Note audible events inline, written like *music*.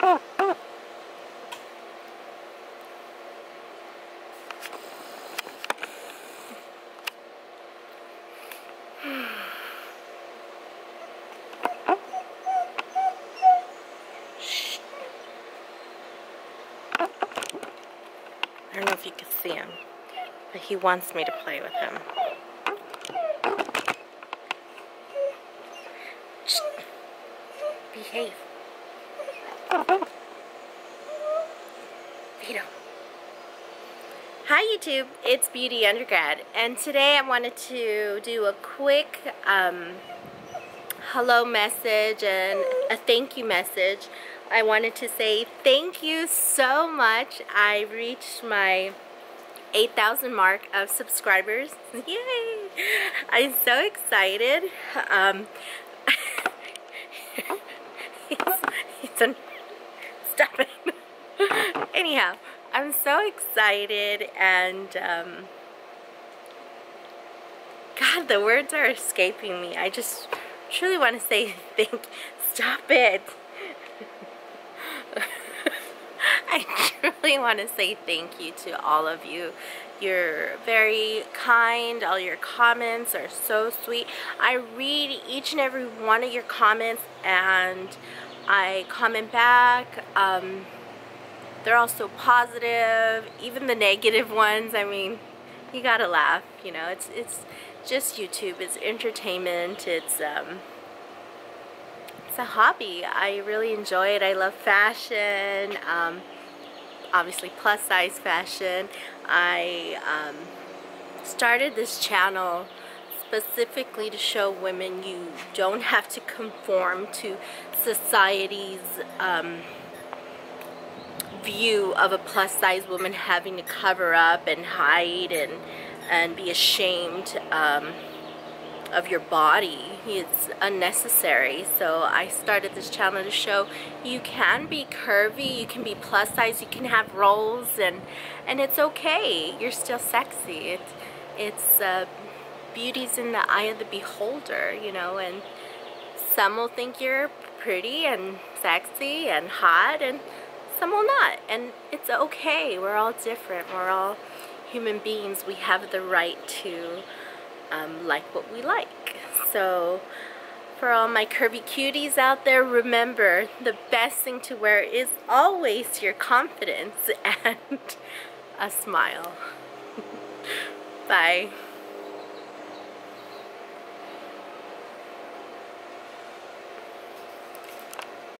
I don't know if you can see him, but he wants me to play with him. Behave. Vito. Hi YouTube, it's Beauty Undergrad, and today I wanted to do a quick um, hello message and a thank you message I wanted to say thank you so much. I reached my 8,000 mark of subscribers. *laughs* Yay! I'm so excited. Um, *laughs* he's a, stop it. *laughs* Anyhow, I'm so excited and um, God, the words are escaping me. I just truly want to say thank, stop it. *laughs* I truly want to say thank you to all of you. You're very kind. All your comments are so sweet. I read each and every one of your comments and I comment back. Um, they're all so positive. Even the negative ones, I mean, you gotta laugh. You know, it's it's just YouTube. It's entertainment. It's um, it's a hobby. I really enjoy it. I love fashion. Um, obviously plus size fashion. I um, started this channel specifically to show women you don't have to conform to society's um, view of a plus size woman having to cover up and hide and and be ashamed um, of your body. It's unnecessary. So I started this channel to show you can be curvy, you can be plus size, you can have rolls, and and it's okay. You're still sexy. It's it's uh, beauty's in the eye of the beholder, you know. And some will think you're pretty and sexy and hot, and some will not. And it's okay. We're all different. We're all human beings. We have the right to um, like what we like. So for all my curvy cuties out there, remember the best thing to wear is always your confidence *laughs* and a smile. *laughs* Bye.